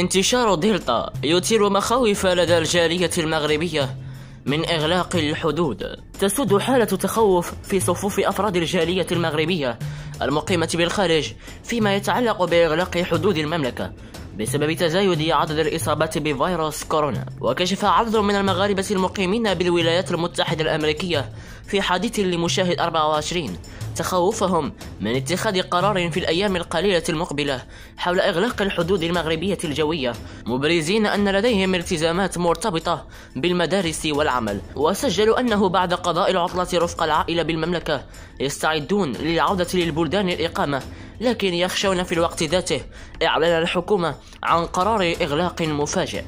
انتشار دلتا يثير مخاوف لدى الجالية المغربية من إغلاق الحدود. تسود حالة تخوف في صفوف أفراد الجالية المغربية المقيمة بالخارج فيما يتعلق بإغلاق حدود المملكة بسبب تزايد عدد الإصابات بفيروس كورونا. وكشف عدد من المغاربة المقيمين بالولايات المتحدة الأمريكية في حديث لمشاهد 24 تخوفهم من اتخاذ قرار في الأيام القليلة المقبلة حول إغلاق الحدود المغربية الجوية. مبرزين أن لديهم التزامات مرتبطة بالمدارس والعمل وسجلوا أنه بعد قضاء العطلة رفق العائلة بالمملكة يستعدون للعودة للبلدان الإقامة لكن يخشون في الوقت ذاته إعلان الحكومة عن قرار إغلاق مفاجئ.